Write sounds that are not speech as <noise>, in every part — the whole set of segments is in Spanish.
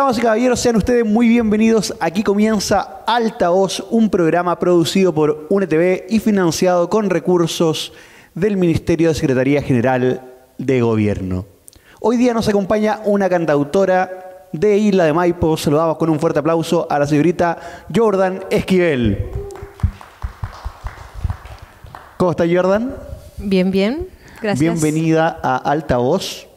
Damas y caballeros, sean ustedes muy bienvenidos. Aquí comienza Alta Voz, un programa producido por UNETV y financiado con recursos del Ministerio de Secretaría General de Gobierno. Hoy día nos acompaña una cantautora de Isla de Maipo. Saludamos con un fuerte aplauso a la señorita Jordan Esquivel. ¿Cómo está Jordan? Bien, bien. Gracias. Bienvenida a Alta Voz.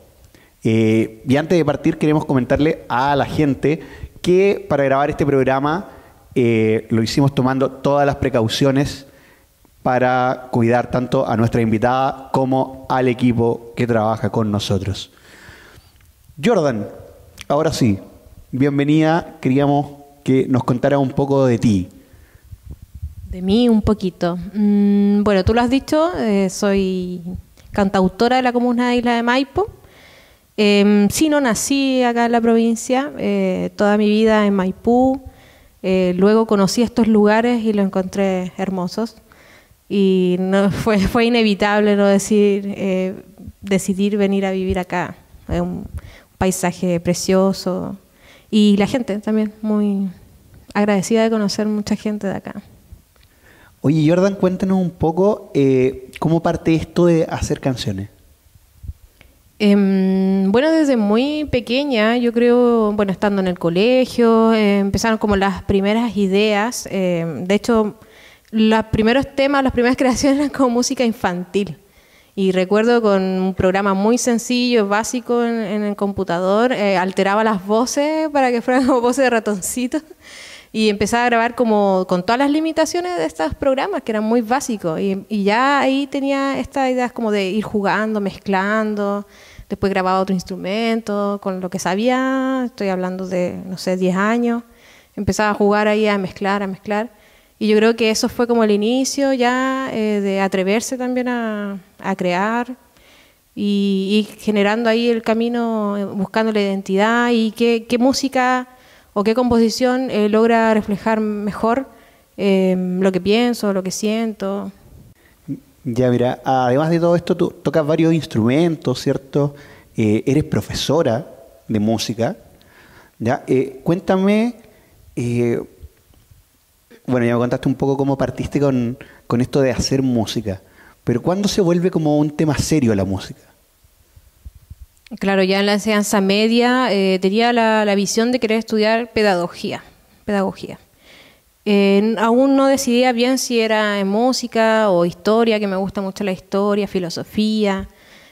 Eh, y antes de partir queremos comentarle a la gente que para grabar este programa eh, lo hicimos tomando todas las precauciones para cuidar tanto a nuestra invitada como al equipo que trabaja con nosotros. Jordan, ahora sí, bienvenida. Queríamos que nos contara un poco de ti. De mí un poquito. Mm, bueno, tú lo has dicho, eh, soy cantautora de la comuna de Isla de Maipo. Eh, sí, no nací acá en la provincia, eh, toda mi vida en Maipú. Eh, luego conocí estos lugares y los encontré hermosos. Y no, <laughs> fue, fue inevitable no decir, eh, decidir venir a vivir acá. Es un paisaje precioso. Y la gente también, muy agradecida de conocer mucha gente de acá. Oye, Jordan, cuéntanos un poco cómo parte esto de hacer canciones. Em, bueno, desde muy pequeña, yo creo, bueno, estando en el colegio, eh, empezaron como las primeras ideas. eh, de hecho, los primeros temas, las primeras <laughs> creaciones eran como música infantil. Y recuerdo con un programa muy sencillo, básico en, en el computador, eh, alteraba las voces para que fueran como voces de ratoncito. Y empezaba a grabar como con todas las limitaciones de estos programas, que eran muy básicos. Y, y ya ahí tenía estas ideas como de ir jugando, mezclando. Después grababa otro instrumento, con lo que sabía, estoy hablando de, no sé, 10 años. Empezaba a jugar ahí, a mezclar, a mezclar. Y yo creo que eso fue como el inicio ya eh, de atreverse también a, a crear y, y generando ahí el camino, eh, buscando la identidad y qué, qué música o qué composición eh, logra reflejar mejor eh, lo que pienso, lo que siento. Ya, mira, además de todo esto, tú tocas varios instrumentos, ¿cierto? Eh, eres profesora de música. ¿ya? Eh, cuéntame, bueno, ya me contaste un poco cómo partiste con, con esto de hacer música, pero ¿cuándo se vuelve como un tema serio la música? Claro, ya en la enseñanza media eh, tenía la, visión de querer estudiar pedagogía. pedagogía. Aún no decidía bien si era en música o historia, que me gusta mucho la historia, filosofía,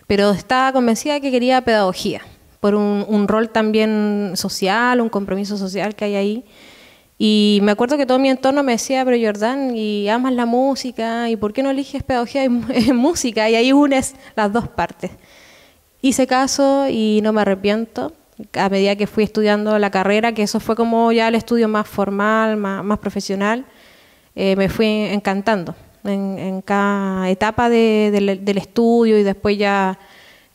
pero estaba convencida de que quería pedagogía, por un, un rol también social, un compromiso social que hay ahí. Y me acuerdo que todo mi entorno me decía, pero Jordán, y amas la música, ¿y por qué no eliges pedagogía en <laughs> música? Y ahí unes las dos partes. Hice caso y no me arrepiento. A medida que fui estudiando la carrera, que eso fue como ya el estudio más formal, más, profesional, eh, me fui encantando en, en cada etapa de, del, estudio y después ya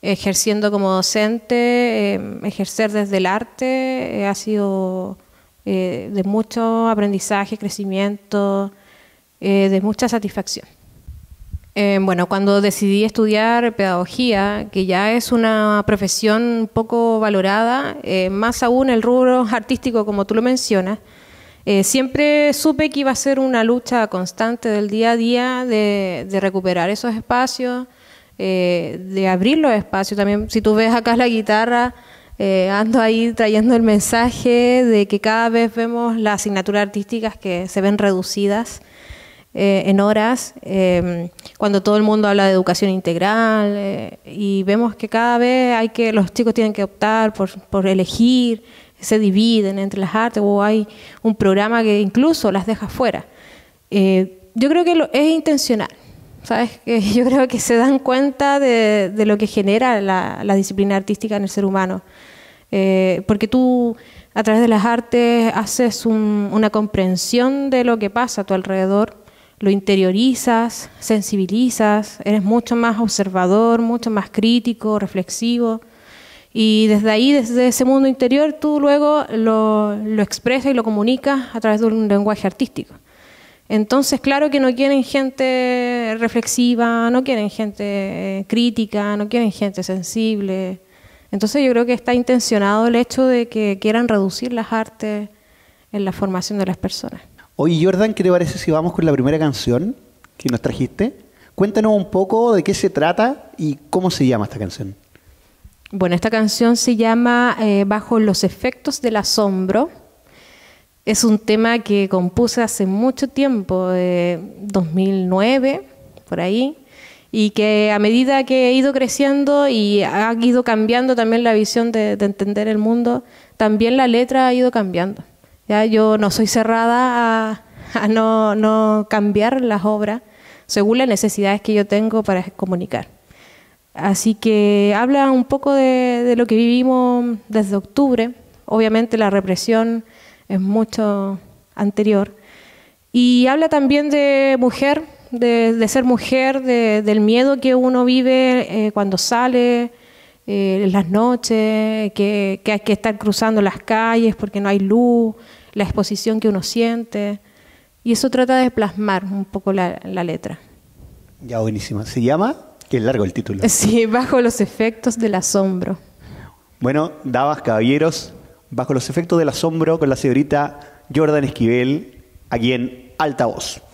ejerciendo como docente, eh, ejercer desde el arte eh, ha sido de mucho aprendizaje, crecimiento, de mucha satisfacción. Eh, bueno, cuando decidí estudiar pedagogía, que ya es una profesión poco valorada, eh, más aún el rubro artístico, como tú lo mencionas, eh, siempre supe que iba a ser una lucha constante del día a día de, de recuperar esos espacios, de abrir los espacios. También, si tú ves acá la guitarra, ando ahí trayendo el mensaje de que cada vez vemos las asignaturas artísticas que se ven reducidas eh, en horas, eh, cuando todo el mundo habla de educación integral eh, y vemos que cada vez hay que los chicos tienen que optar por, por elegir, se dividen entre las artes o hay un programa que incluso las deja fuera. Eh, yo creo que lo, es intencional. ¿Sabes? <laughs> Yo creo que se dan cuenta de, de lo que genera la, la, disciplina artística en el ser humano. Eh, porque tú, a través de las artes, haces un, una comprensión de lo que pasa a tu alrededor, lo interiorizas, sensibilizas, eres mucho más observador, mucho más crítico, reflexivo. Y desde ahí, desde ese mundo interior, tú luego lo, lo expresas y lo comunicas a través de un lenguaje artístico. Entonces, claro que no quieren gente reflexiva, no quieren gente crítica, no quieren gente sensible. Entonces yo creo que está intencionado el hecho de que quieran reducir las artes en la formación de las personas. Oye, Jordan, ¿qué te parece si vamos con la primera canción que nos trajiste? Cuéntanos un poco de qué se trata y cómo se llama esta canción. Bueno, esta canción se llama eh, Bajo los efectos del asombro. Es un tema que compuse hace mucho tiempo, 2009, por ahí, y que a medida que he ido creciendo y ha ido cambiando también la visión de, entender el mundo, también la letra ha ido cambiando. ¿Ya? Yo no soy cerrada a, no, cambiar las obras según las necesidades que yo tengo para comunicar. Así que habla un poco de, de, lo que vivimos desde octubre. Obviamente la represión es mucho anterior. Y habla también de mujer, de, ser mujer, del miedo que uno vive eh, cuando sale eh, en las noches, que, hay que estar cruzando las calles porque no hay luz, la exposición que uno siente. Y eso trata de plasmar un poco la, la letra. Ya, buenísima. ¿Se llama? Qué largo el título. <laughs> Sí, bajo los efectos del asombro. Bueno, damas, caballeros, bajo los efectos del asombro con la señorita Jordan Esquivel, aquí en Altavoz. en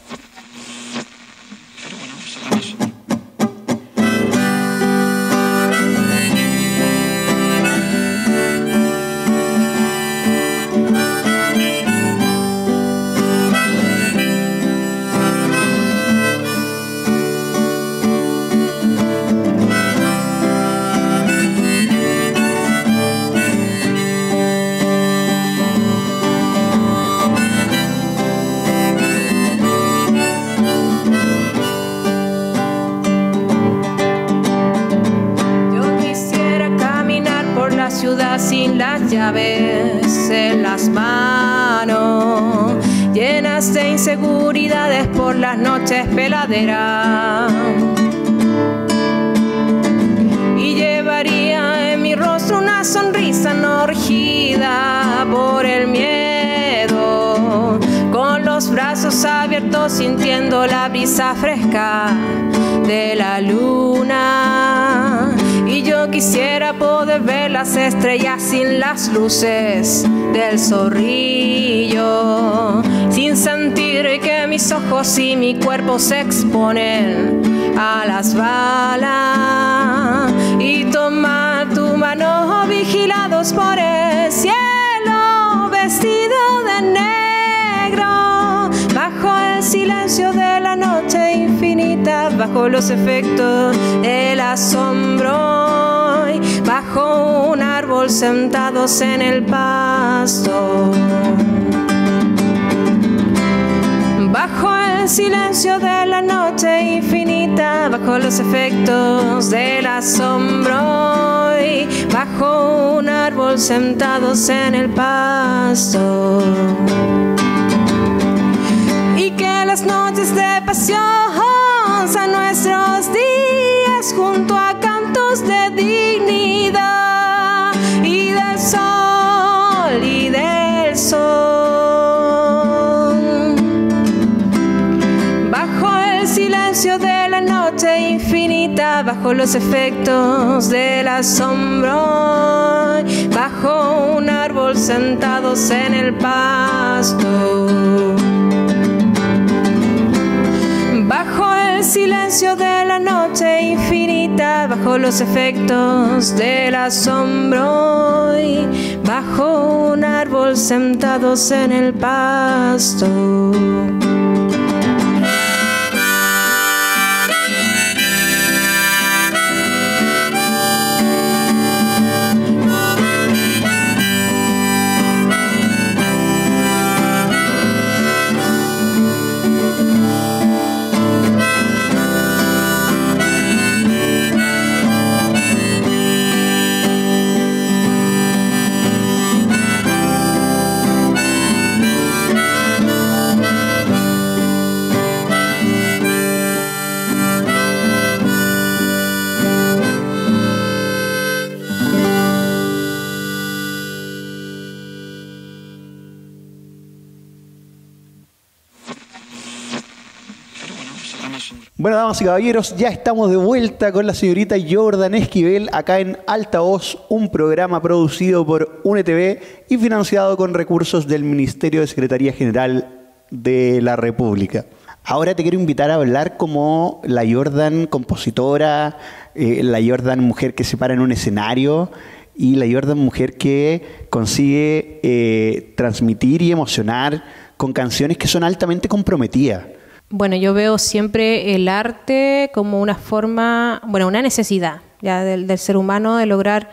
las estrellas sin las luces del zorrillo, sin sentir que mis ojos y mi cuerpo se exponen a las balas. Y tomar tu mano vigilados por el cielo vestido de negro bajo el silencio de la bajo los efectos del asombro bajo un árbol sentados en el pasto. Bajo el silencio de la noche infinita, bajo los efectos del asombro bajo un árbol sentados en el pasto. Y que las noches de pasión a nuestros días junto a cantos de dignidad y del sol y del sol. Bajo el silencio de la noche infinita, bajo los efectos del asombro, bajo un árbol sentados en el pasto. Silencio de la noche infinita, bajo los efectos del asombro y bajo un árbol sentados en el pasto. Bueno, damas y caballeros, ya estamos de vuelta con la señorita Jordan Esquivel acá en Alta Voz, un programa producido por UNETV y financiado con recursos del Ministerio de Secretaría General de la República. Ahora te quiero invitar a hablar como la Jordan compositora, eh, la Jordan mujer que se para en un escenario y la Jordan mujer que consigue eh, transmitir y emocionar con canciones que son altamente comprometidas. Bueno, yo veo siempre el arte como una forma, bueno, una necesidad ya del, ser humano de lograr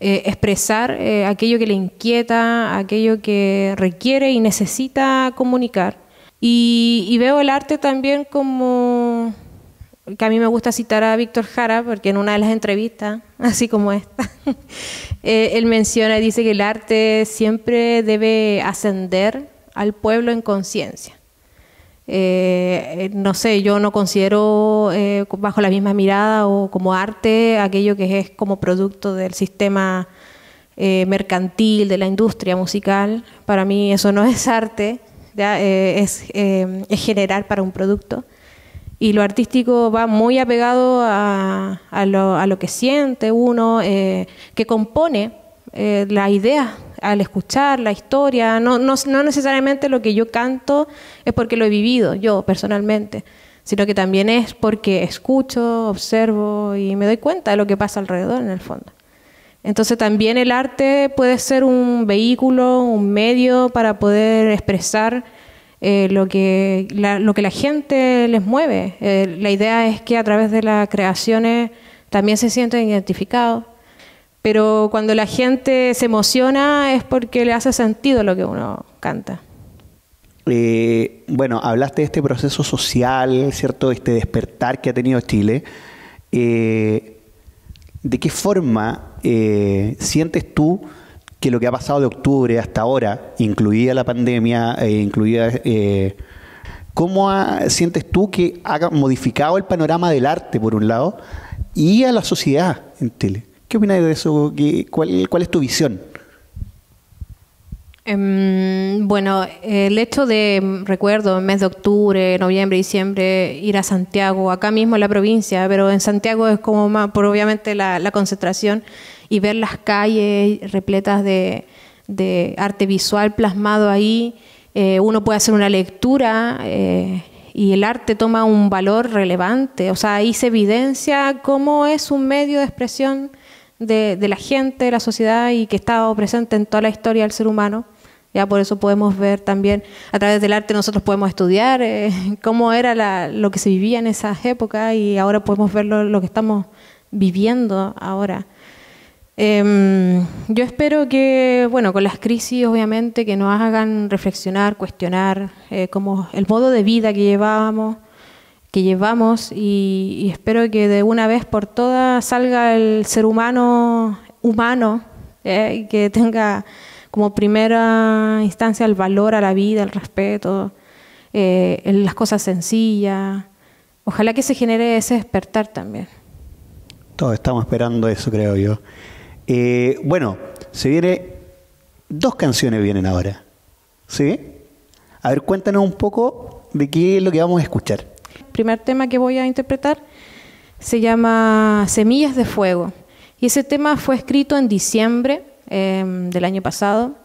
eh, expresar eh, aquello que le inquieta, aquello que requiere y necesita comunicar. Y, veo el arte también como, que a mí me gusta citar a Víctor Jara, porque en una de las entrevistas, <laughs> así como esta, <laughs> eh, él menciona y dice que el arte siempre debe ascender al pueblo en conciencia. Eh, no sé, yo no considero eh, bajo la misma mirada o como arte aquello que es como producto del sistema eh, mercantil, de la industria musical. Para mí eso no <laughs> es arte, es, es, generar para un producto. Y lo artístico va muy apegado a lo, que siente uno, que compone la idea al escuchar la historia, no, no, no necesariamente lo que yo canto es porque lo he vivido yo personalmente, sino que también es porque escucho, observo y me doy cuenta de lo que pasa alrededor en el fondo. Entonces también el arte puede ser un vehículo, un medio para poder expresar eh, lo, que la, lo que la gente les mueve. Eh, la idea es que a través de las creaciones también se sienten identificados pero cuando la gente se emociona es porque le hace sentido lo que uno canta. Eh, bueno, hablaste de este proceso social, ¿cierto? Este despertar que ha tenido Chile. Eh, ¿De qué forma eh, sientes tú que lo que ha pasado de octubre hasta ahora, incluida la pandemia, incluida, ¿cómo sientes tú que ha modificado el panorama del arte, por un lado, y a la sociedad en Chile? ¿Qué opinas de eso? ¿Cuál, es tu visión? Em, bueno, el hecho de, recuerdo, en mes de octubre, noviembre, diciembre, ir a Santiago, acá mismo en la provincia, pero en Santiago es como más, por obviamente la, concentración, y ver las calles repletas de, arte visual plasmado ahí, eh, uno puede hacer una lectura eh, y el arte toma un valor relevante, o sea, ahí se evidencia cómo es un medio de expresión de, la gente, de la sociedad y que ha estado presente en toda la historia del ser humano. Ya por eso podemos ver también, a través del arte nosotros podemos estudiar eh, <laughs> cómo era lo que se vivía en esas épocas y ahora podemos ver lo, que estamos viviendo ahora. Em, yo espero que, bueno, con las crisis obviamente que nos hagan reflexionar, cuestionar eh, el modo de vida que llevábamos, que llevamos y, espero que de una vez por todas salga el ser humano humano eh, y que tenga como primera instancia el valor a la vida, el respeto, eh, las cosas sencillas. Ojalá que se genere ese despertar también. Todos estamos esperando eso, creo yo. Eh, bueno, se viene, dos canciones vienen ahora, ¿sí? A ver, cuéntanos un poco de qué es lo que vamos a escuchar primer tema que voy a interpretar se llama Semillas de Fuego. Y ese tema fue escrito en diciembre em, del año pasado.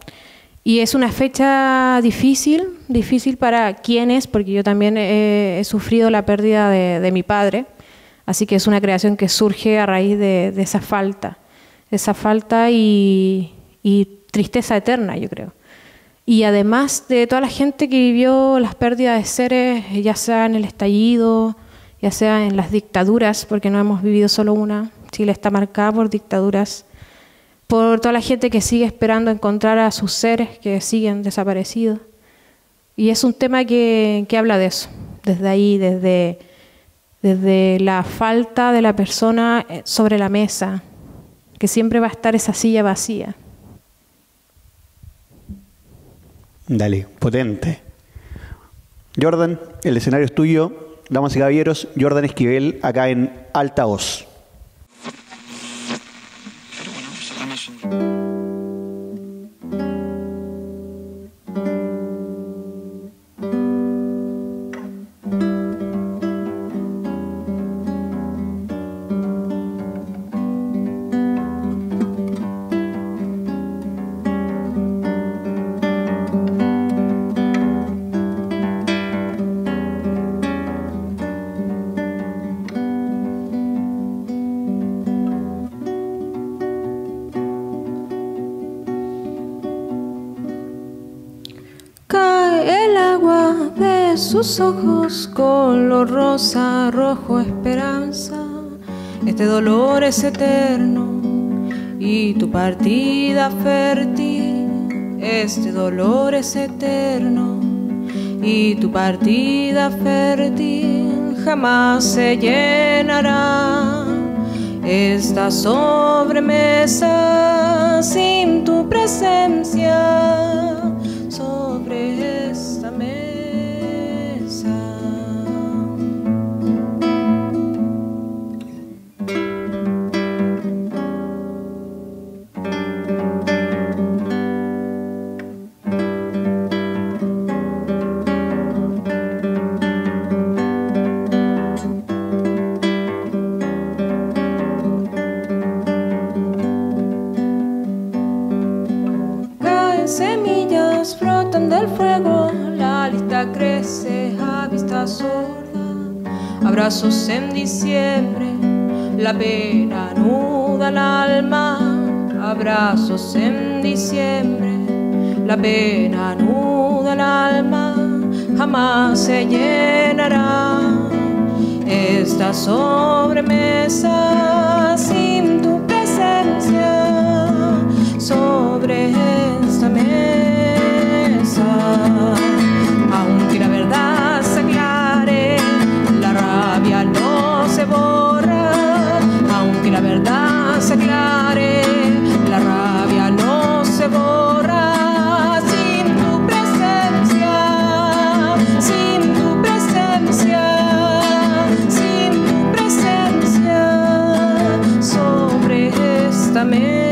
Y es una fecha difícil, difícil para quienes, porque yo también he, sufrido la pérdida de, mi padre. Así que es una creación que surge a raíz de, esa falta, esa falta y tristeza eterna, yo creo. Y además de toda la gente que vivió las pérdidas de seres, ya sea en el estallido, ya sea en las dictaduras, porque no hemos vivido solo una, Chile está marcada por dictaduras, por toda la gente que sigue esperando encontrar a sus seres que siguen desaparecidos. Y es un tema que, que habla de eso, desde ahí, desde, desde la falta de la persona eh, sobre la mesa, que siempre va a estar esa silla vacía. Dale, potente. Jordan, el escenario es tuyo. Damas y caballeros, Jordan Esquivel, acá en Alta Voz. sus ojos color rosa, rojo esperanza. Este dolor es eterno y tu partida fértil. Este dolor es eterno y tu partida fértil jamás se llenará. Esta sobremesa sin tu presencia brazos en diciembre, la pena anuda el alma, abrazos en diciembre, la pena anuda el alma, jamás se llenará esta sobremesa sin tu presencia sobre esta mesa. Sin tu presencia, sin tu presencia, sin tu presencia sobre esta mesa.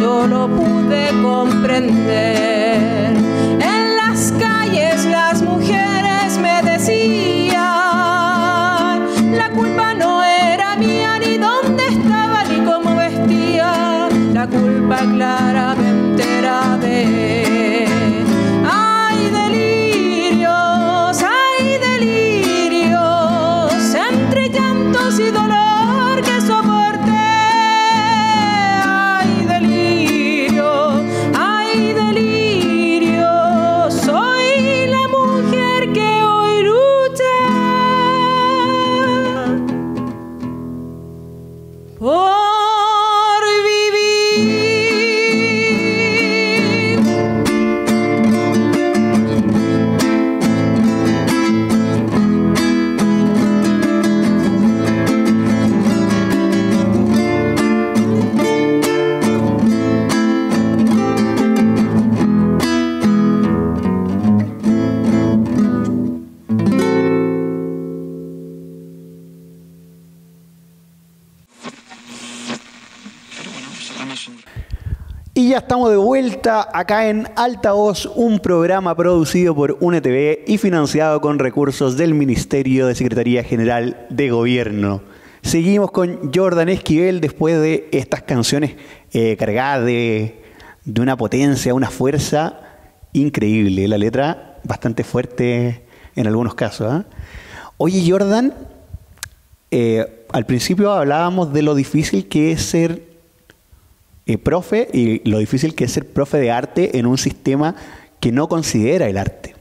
Yo lo pude comprender. Estamos de vuelta acá en Altavoz, un programa producido por UNETV y financiado con recursos del Ministerio de Secretaría General de Gobierno. Seguimos con Jordan Esquivel después de estas canciones eh, cargadas de, de una potencia, una fuerza increíble. La letra bastante fuerte en algunos casos. ¿ah? Oye, Jordan, eh, al principio hablábamos de lo difícil que es ser eh, profe y lo difícil que es ser profe de arte en un sistema que no considera el arte.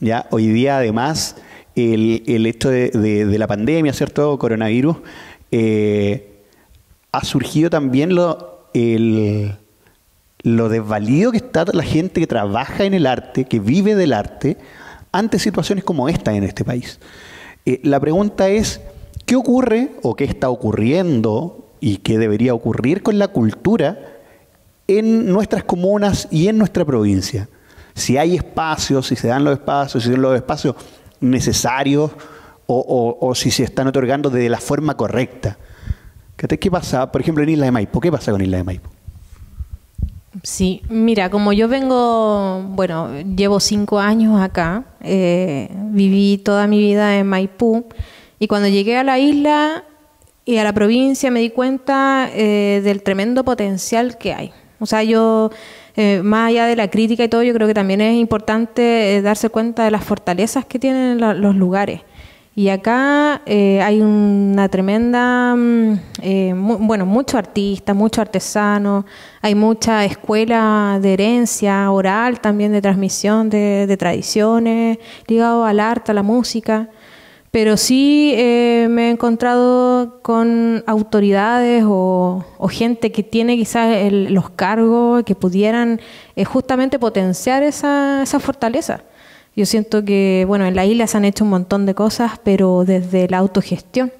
¿Ya? Hoy día, además, el, el hecho de, de- la pandemia, ¿cierto? Coronavirus, eh, ha surgido también lo, el, lo desvalido que está la gente que trabaja en el arte, que vive del arte, ante situaciones como esta en este país. Eh, la pregunta es, ¿qué ocurre o qué está ocurriendo y qué debería ocurrir con la cultura en nuestras comunas y en nuestra provincia? Si hay espacios, si se dan los espacios, si son los espacios necesarios o, si se están otorgando de la forma correcta. ¿Qué qué pasa, por ejemplo, en Isla de Maipo? ¿Qué pasa con Isla de Maipo? Sí, mira, como yo vengo, bueno, llevo cinco años acá, eh, viví toda mi vida en Maipú y cuando llegué a la isla y a la provincia me di cuenta eh, del tremendo potencial que hay. O sea, yo, eh, más allá de la crítica y todo, yo creo que también es importante eh, darse cuenta de las fortalezas que tienen los lugares. Y acá eh, hay una tremenda, mm, bueno, muchos artistas, muchos artesanos, hay mucha escuela de herencia oral, también de transmisión de, de tradiciones, ligado al arte, a la música. Pero sí eh, me he encontrado con autoridades o, gente que tiene quizás el- los cargos que pudieran eh, justamente potenciar esa, esa fortaleza. Yo siento que, bueno, en la isla se han hecho un montón de cosas, pero desde la autogestión,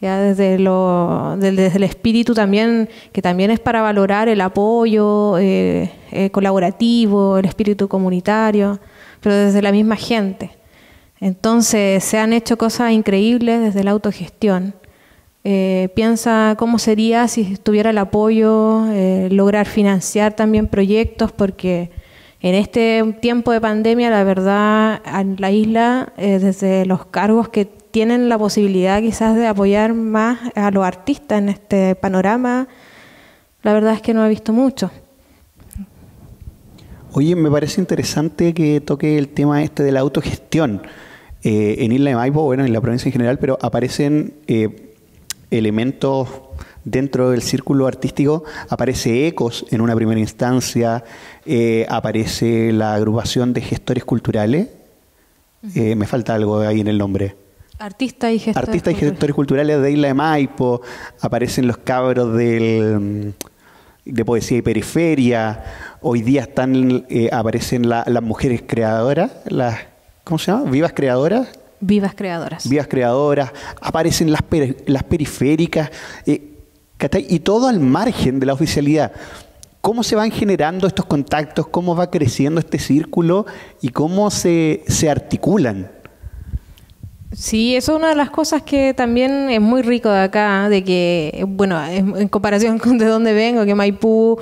ya desde, lo, desde el espíritu también, que también es para valorar el apoyo eh, eh, colaborativo, el espíritu comunitario, pero desde la misma gente. Entonces se han hecho cosas increíbles desde la autogestión. Eh, piensa cómo sería si tuviera el apoyo, eh, lograr financiar también proyectos, porque en este tiempo de pandemia, la verdad, en la isla, eh, desde los cargos que tienen la posibilidad quizás de apoyar más a los artistas en este panorama, la verdad es que no he visto mucho. Oye, me parece interesante que toque el tema este de la autogestión. Eh, en Isla de Maipo, bueno, en la provincia en general, pero aparecen eh, elementos dentro del círculo artístico, aparece ECOS en una primera instancia, eh, aparece la agrupación de gestores culturales. Me falta algo ahí en el nombre. Artistas y gestores. Artistas y gestores culturales de Isla de Maipo, aparecen los cabros del, mm, de poesía y periferia, hoy día están eh, aparecen la- las mujeres creadoras, las ¿cómo se llama? Vivas creadoras, Vivas creadoras. vivas creadoras, aparecen las, peri- las periféricas, eh, y todo al margen de la oficialidad. ¿Cómo se van generando estos contactos? ¿Cómo va creciendo este círculo? ¿Y cómo se, se articulan? Sí, eso es una de las cosas que también es muy rico de acá, de que, bueno, en comparación <laughs> con de donde vengo, que Maipú,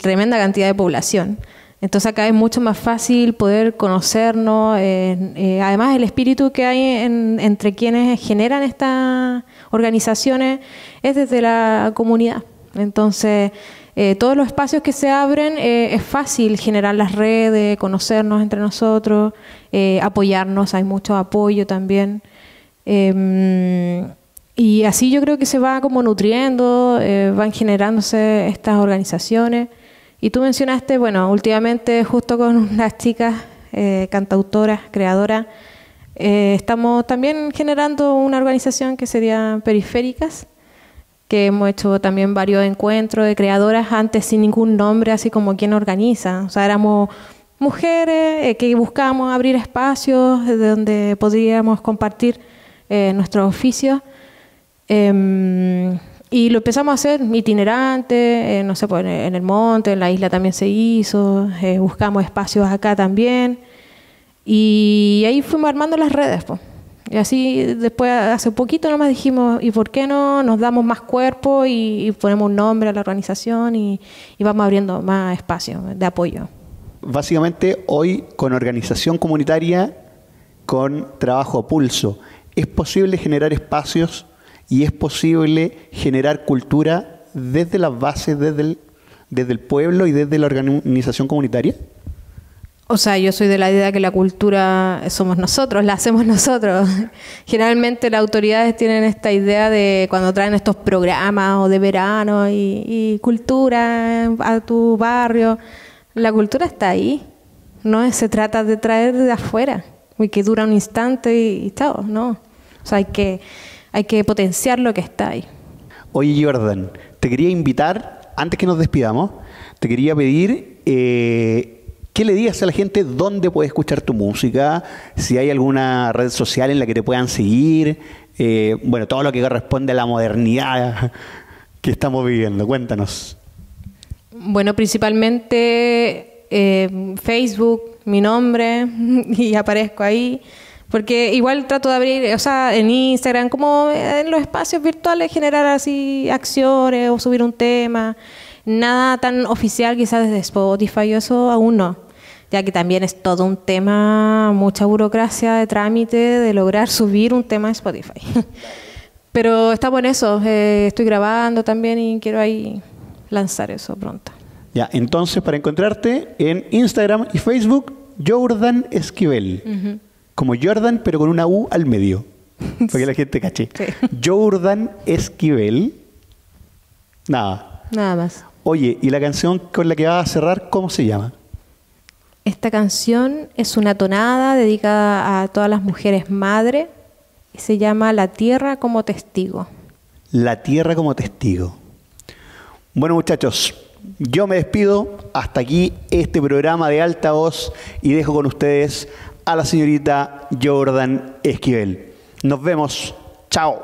tremenda cantidad de población. Entonces acá es mucho más fácil poder conocernos, eh, eh, además el espíritu que hay entre quienes generan estas organizaciones es desde la comunidad. Entonces, eh, todos los espacios que se abren es fácil generar las redes, conocernos entre nosotros, apoyarnos, hay mucho apoyo también. Em, y así yo creo que se va como nutriendo, van generándose estas organizaciones. Y tú mencionaste, bueno, últimamente justo con unas chicas eh, cantautoras, creadoras, eh, estamos también generando una organización que sería Periféricas, que hemos hecho también varios encuentros de creadoras antes sin ningún nombre, así como quien organiza. O sea, éramos mujeres eh, que buscábamos abrir espacios donde podríamos compartir nuestros oficios. Em, y lo empezamos a hacer itinerante, eh, no sé, pues, en el monte, en la isla también se hizo, eh, buscamos espacios acá también. Y ahí fuimos armando las redes. Pues. Y así después, hace poquito nomás dijimos, ¿y por qué no nos damos más cuerpo y, ponemos un nombre a la organización y, y vamos abriendo más espacios de apoyo? Básicamente, hoy con organización comunitaria, con trabajo a pulso, ¿es posible generar espacios y es posible generar cultura desde las bases, desde el, desde el pueblo y desde la organización comunitaria? O sea, yo soy de la idea que la cultura somos nosotros, la hacemos nosotros. <laughs> Generalmente las autoridades tienen esta idea de cuando traen estos programas o de verano y, cultura a tu barrio, la cultura está ahí. No se trata de traer de afuera y que dura un instante y, y chao, no. O sea, hay que hay que potenciar lo que está ahí. Oye, Jordan, te quería invitar, antes que nos despidamos, te quería pedir eh, que le digas a la gente dónde puede escuchar tu música, si hay alguna red social en la que te puedan seguir, eh, bueno, todo lo que corresponde a la modernidad <laughs> que estamos viviendo. Cuéntanos. Bueno, principalmente eh, Facebook, mi nombre, <laughs> y aparezco ahí. Porque igual trato de abrir, o sea, en Instagram, como en los espacios virtuales, generar así acciones o subir un tema. Nada tan oficial quizás desde Spotify, eso aún no. Ya que también es todo un tema, mucha burocracia de trámite de lograr subir un tema a Spotify. <laughs> Pero estamos en eso, eh, estoy grabando también y quiero ahí lanzar eso pronto. Ya, entonces para encontrarte en Instagram y Facebook, Jordan Esquivel como Jordan, pero con una U al medio. <laughs> Para que la gente caché. Jordan Esquivel. Nada. Nada más. Oye, ¿y la canción con la que vas a cerrar, cómo se llama? Esta canción es una tonada dedicada a todas las mujeres madre y se llama La Tierra como Testigo. La Tierra como Testigo. Bueno, muchachos, yo me despido. Hasta aquí este programa de alta voz y dejo con ustedes a la señorita Jordan Esquivel. Nos vemos. Chao.